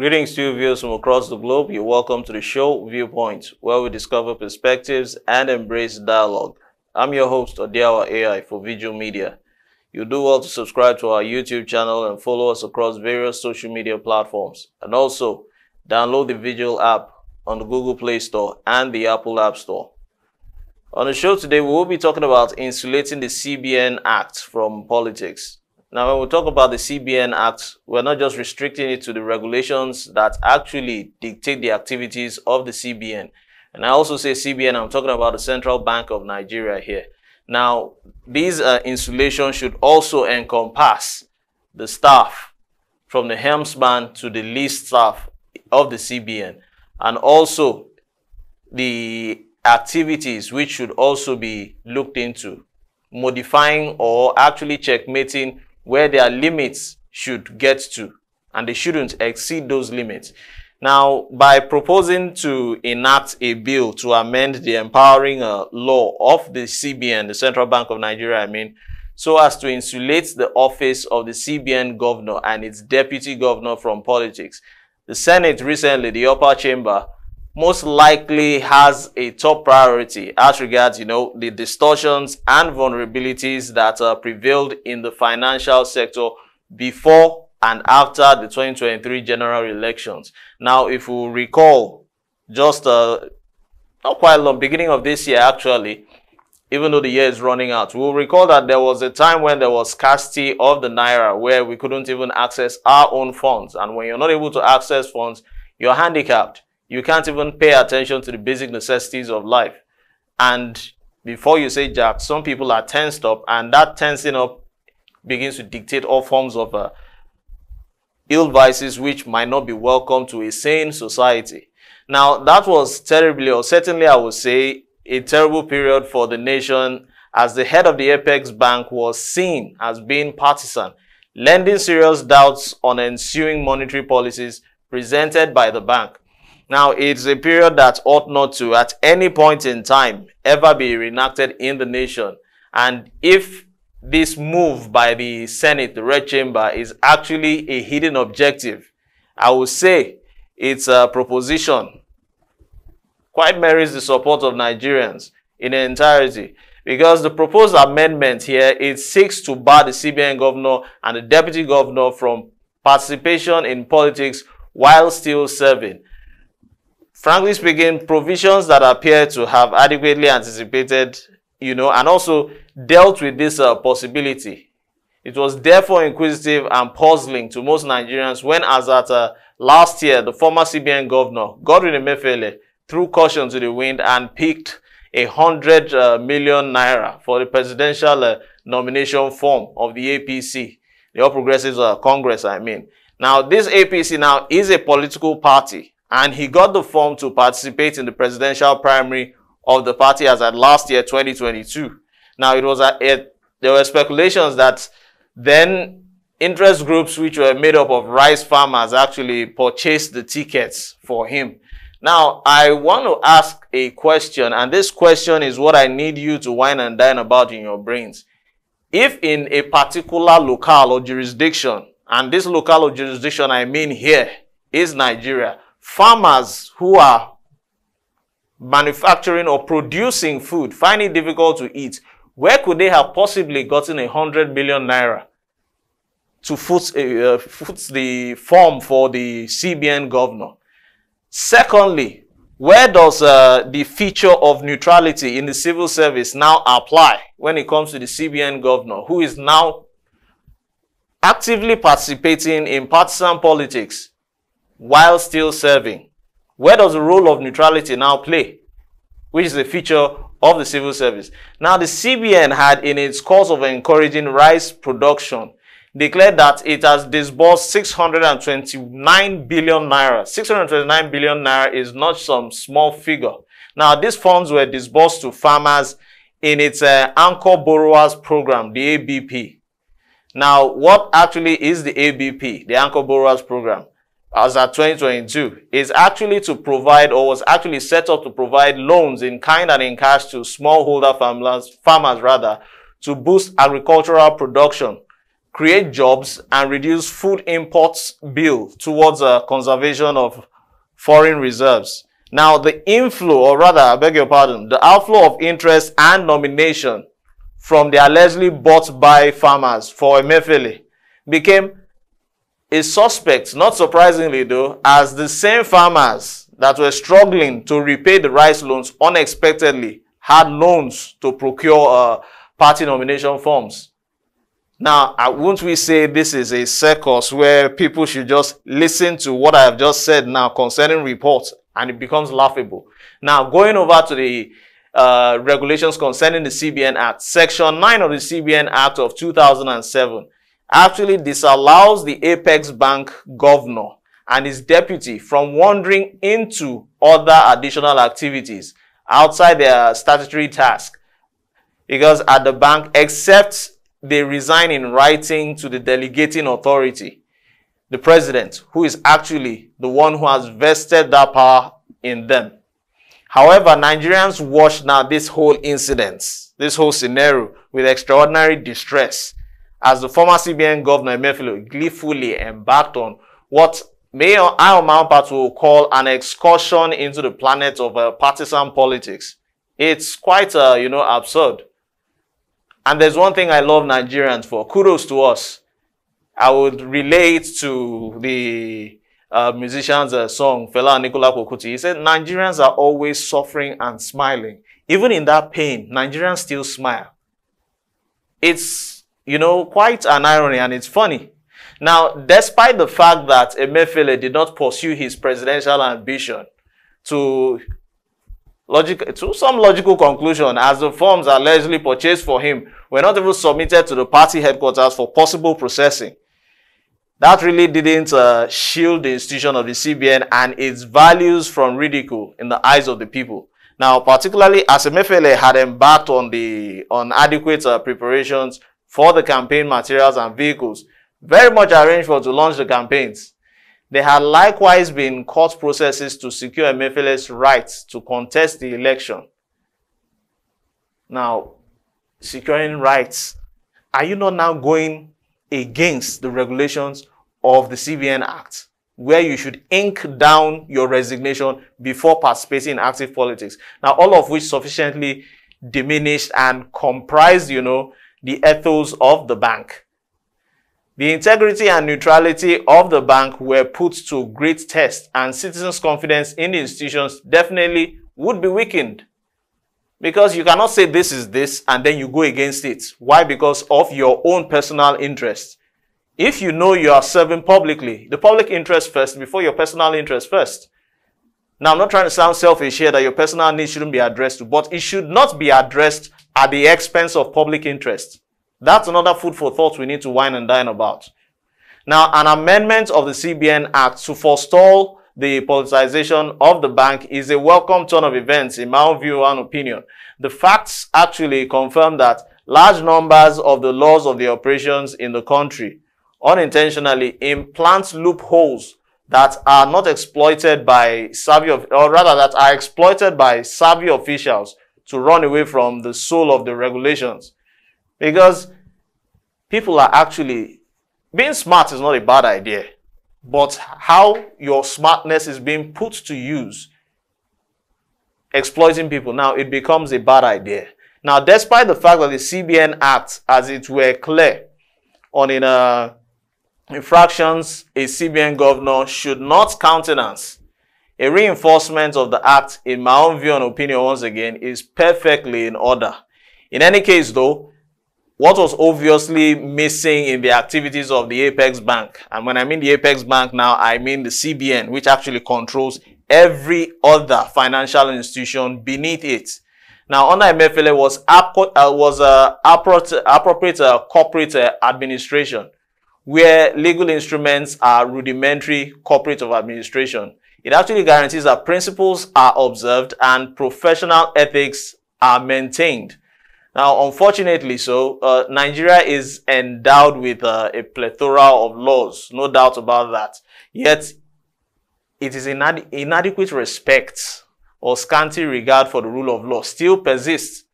Greetings to viewers from across the globe. You're welcome to the show Viewpoint, where we discover perspectives and embrace dialogue. I'm your host, Odiawa AI for Veegil Media. You do well to subscribe to our YouTube channel and follow us across various social media platforms. And also, download the Veegil app on the Google Play Store and the Apple App Store. On the show today, we will be talking about insulating the CBN Act from politics. Now, when we talk about the CBN Act, we're not just restricting it to the regulations that actually dictate the activities of the CBN. And I also say CBN, I'm talking about the Central Bank of Nigeria here. Now, these uh, should also encompass the staff from the helmsman to the least staff of the CBN and also the activities which should also be looked into, modifying or actually checkmating where their limits should get to, and they shouldn't exceed those limits. Now, by proposing to enact a bill to amend the empowering uh, law of the CBN, the Central Bank of Nigeria, I mean, so as to insulate the office of the CBN governor and its deputy governor from politics. The Senate recently, the upper chamber, most likely has a top priority as regards, you know, the distortions and vulnerabilities that uh, prevailed in the financial sector before and after the 2023 general elections. Now, if we recall, just uh, not quite long, beginning of this year actually, even though the year is running out, we'll recall that there was a time when there was scarcity of the Naira where we couldn't even access our own funds. And when you're not able to access funds, you're handicapped. You can't even pay attention to the basic necessities of life. And before you say Jack, some people are tensed up and that tensing up begins to dictate all forms of uh, ill vices which might not be welcome to a sane society. Now, that was terribly, or certainly I would say, a terrible period for the nation as the head of the Apex Bank was seen as being partisan, lending serious doubts on ensuing monetary policies presented by the bank. Now, it's a period that ought not to, at any point in time, ever be reenacted in the nation. And if this move by the Senate, the Red Chamber, is actually a hidden objective. I would say it's a proposition quite merits the support of Nigerians in entirety because the proposed amendment here it seeks to bar the CBN governor and the deputy governor from participation in politics while still serving. Frankly speaking, provisions that appear to have adequately anticipated, you know, and also dealt with this uh, possibility. It was therefore inquisitive and puzzling to most Nigerians when, as at uh, last year, the former CBN governor, Godwin Emefiele, threw caution to the wind and picked a hundred uh, million naira for the presidential uh, nomination form of the APC, the All Progressives uh, Congress, I mean. Now, this APC now is a political party, and he got the form to participate in the presidential primary of the party as at last year, 2022. Now, it was a, it, there were speculations that then interest groups which were made up of rice farmers actually purchased the tickets for him. Now, I want to ask a question, and this question is what I need you to wine and dine about in your brains. If in a particular locale or jurisdiction, and this locale or jurisdiction I mean here is Nigeria, farmers who are manufacturing or producing food find it difficult to eat, where could they have possibly gotten a hundred million naira to foot, uh, foot the form for the CBN governor? Secondly, where does uh, the feature of neutrality in the civil service now apply when it comes to the CBN governor, who is now actively participating in partisan politics while still serving? Where does the role of neutrality now play? Which is a feature of the civil service. Now, the CBN had in its course of encouraging rice production declared that it has disbursed 629 billion naira. 629 billion naira is not some small figure. Now, these funds were disbursed to farmers in its uh, Anchor Borrowers Program, the ABP. Now, what actually is the ABP, the Anchor Borrowers Program? As at 2022 is actually to provide or was actually set up to provide loans in kind and in cash to smallholder farmers, farmers rather, to boost agricultural production. create jobs, and reduce food imports bill towards a conservation of foreign reserves. Now, the inflow, or rather, I beg your pardon, the outflow of interest and nomination from the allegedly bought by farmers for Emefiele became a suspect, not surprisingly though, as the same farmers that were struggling to repay the rice loans unexpectedly had loans to procure uh, party nomination forms. Now, uh, won't we say this is a circus where people should just listen to what I have just said now concerning reports and it becomes laughable. Now, going over to the uh, regulations concerning the CBN Act, Section 9 of the CBN Act of 2007 actually disallows the Apex Bank governor and his deputy from wandering into other additional activities outside their statutory task because at the bank, except they resign in writing to the delegating authority the president, who is actually the one who has vested that power in them. However, Nigerians watched now this whole incident, this whole scenario with extraordinary distress as the former CBN governor Emefiele gleefully embarked on what Mayor Ayo Part will call an excursion into the planet of uh, partisan politics. It's quite, uh, you know, absurd. And there's one thing I love Nigerians for. Kudos to us. I would relate to the uh, musician's uh, song, Fela Anikulapo Kuti. He said, Nigerians are always suffering and smiling. Even in that pain, Nigerians still smile. It's, you know, quite an irony and it's funny. Now, despite the fact that Emefiele did not pursue his presidential ambition to logic, to some logical conclusion as the forms allegedly purchased for him were not even submitted to the party headquarters for possible processing that really didn't uh, shield the institution of the CBN and its values from ridicule in the eyes of the people. Now, particularly as Emefiele had embarked on the on adequate uh, preparations for the campaign materials and vehicles, very much arranged for to launch the campaigns. There had likewise been court processes to secure Emefiele's rights to contest the election. Now, securing rights, are you not now going against the regulations of the CBN Act, where you should ink down your resignation before participating in active politics. Now, all of which sufficiently diminished and comprised, you know, the ethos of the bank. The integrity and neutrality of the bank were put to great test and citizens' confidence in the institutions definitely would be weakened. Because you cannot say this is this and then you go against it. Why? Because of your own personal interest. If you know you are serving publicly, the public interest first before your personal interest first. Now, I'm not trying to sound selfish here that your personal needs shouldn't be addressed but it should not be addressed at the expense of public interest. That's another food for thought we need to wine and dine about. Now, an amendment of the CBN Act to forestall the politicization of the bank is a welcome turn of events in my view and opinion. The facts actually confirm that large numbers of the laws of the operations in the country unintentionally implant loopholes that are not exploited by savvy, or rather that are exploited by savvy officials to run away from the soul of the regulations. Because people are actually, being smart is not a bad idea, but how your smartness is being put to use, exploiting people, now it becomes a bad idea. Now, despite the fact that the CBN Act, as it were clear on in a infractions a CBN governor should not countenance. A reinforcement of the act, in my own view and opinion once again, is perfectly in order. In any case though, what was obviously missing in the activities of the Apex Bank, and when I mean the Apex Bank now, I mean the CBN, which actually controls every other financial institution beneath it. Now, under Emefiele was, uh, was uh, appropriate, appropriate uh, corporate uh, administration where legal instruments are rudimentary corporate of administration. It actually guarantees that principles are observed and professional ethics are maintained. Now, unfortunately so, uh, Nigeria is endowed with uh, a plethora of laws, no doubt about that. Yet, it is inad inadequate respect or scanty regard for the rule of law still persists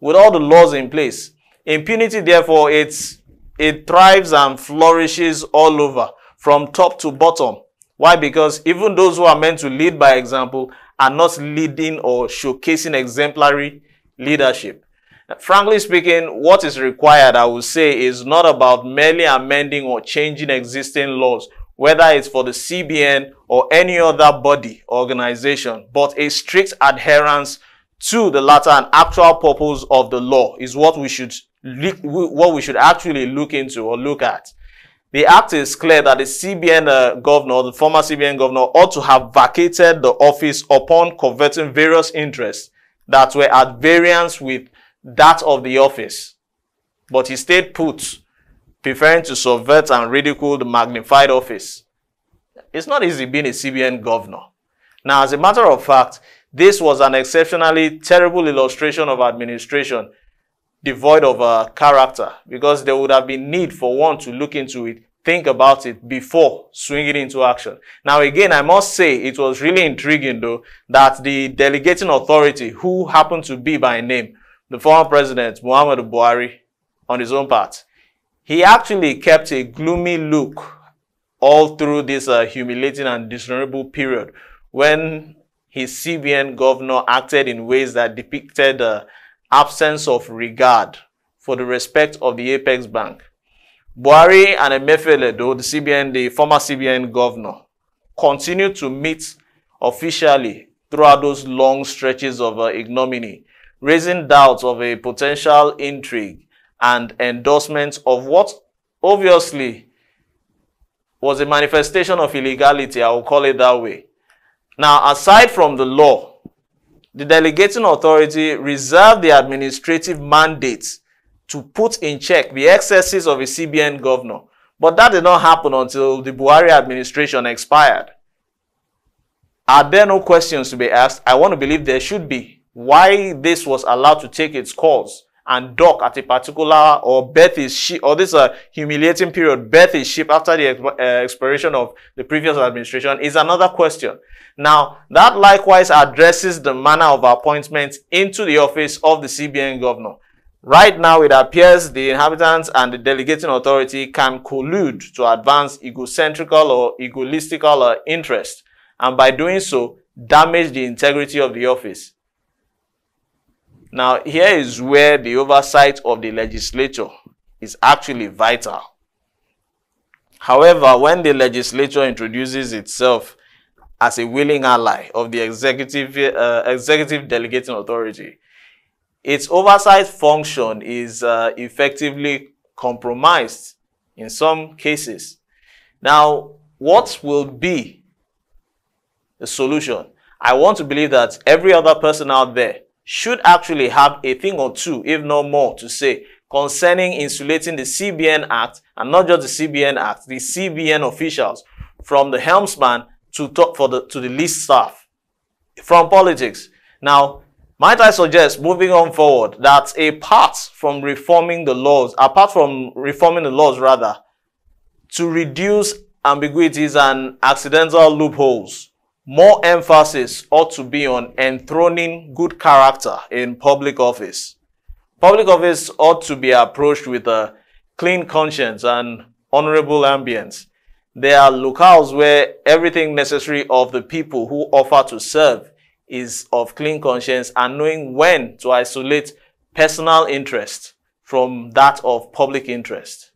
with all the laws in place. Impunity, therefore, it's it thrives and flourishes all over, from top to bottom. Why? Because even those who are meant to lead by example are not leading or showcasing exemplary leadership. Frankly speaking, what is required, I would say, is not about merely amending or changing existing laws, whether it's for the CBN or any other body, organization, but a strict adherence to the latter and actual purpose of the law is what we should what we should actually look into or look at. The act is clear that the CBN uh, governor, the former CBN governor, ought to have vacated the office upon coveting various interests that were at variance with that of the office. But he stayed put, preferring to subvert and ridicule the magnified office. It's not easy being a CBN governor. Now, as a matter of fact, this was an exceptionally terrible illustration of administration devoid of uh, character because there would have been need for one to look into it, think about it before swinging into action. Now again, I must say it was really intriguing though that the delegating authority who happened to be by name the former president, Muhammadu Buhari, on his own part, he actually kept a gloomy look all through this uh, humiliating and dishonorable period when his CBN governor acted in ways that depicted uh, absence of regard for the respect of the Apex Bank. Buhari and Emefiele, though the CBN, the former CBN governor, continued to meet officially throughout those long stretches of uh, ignominy raising doubts of a potential intrigue and endorsement of what obviously was a manifestation of illegality, I will call it that way. Now, aside from the law, the delegating authority reserved the administrative mandate to put in check the excesses of a CBN governor. But that did not happen until the Buhari administration expired. Are there no questions to be asked? I want to believe there should be why this was allowed to take its course and dock at a particular or birth is ship or this a humiliating period birth is ship after the uh, expiration of the previous administration is another question. Now that likewise addresses the manner of appointment into the office of the cbn governor. Right now it appears the inhabitants and the delegating authority can collude to advance egocentrical or egoistical uh, interest and by doing so damage the integrity of the office now, here is where the oversight of the legislature is actually vital. However, when the legislature introduces itself as a willing ally of the executive, uh, executive delegating authority, its oversight function is uh, effectively compromised in some cases. Now, what will be the solution? I want to believe that every other person out there should actually have a thing or two, if not more, to say concerning insulating the CBN Act, and not just the CBN Act, the CBN officials, from the helmsman to, talk for the, to the least staff, from politics. Now, might I suggest, moving on forward, that apart from reforming the laws, apart from reforming the laws rather, to reduce ambiguities and accidental loopholes, more emphasis ought to be on enthroning good character in public office. Public office ought to be approached with a clean conscience and honorable ambience. There are locales where everything necessary of the people who offer to serve is of clean conscience and knowing when to isolate personal interest from that of public interest.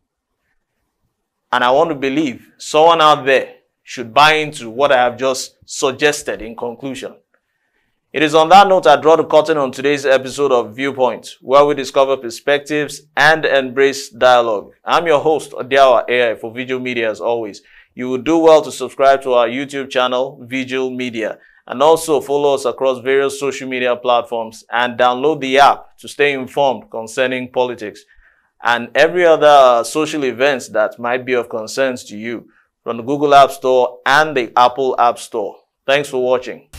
And I want to believe someone out there should buy into what I have just suggested in conclusion. It is on that note I draw the curtain on today's episode of Viewpoint, where we discover perspectives and embrace dialogue. I'm your host, Odiawa AI for Veegil Media as always. You would do well to subscribe to our YouTube channel, Veegil Media, and also follow us across various social media platforms and download the app to stay informed concerning politics and every other social events that might be of concern to you from the Google App Store and the Apple App Store. Thanks for watching.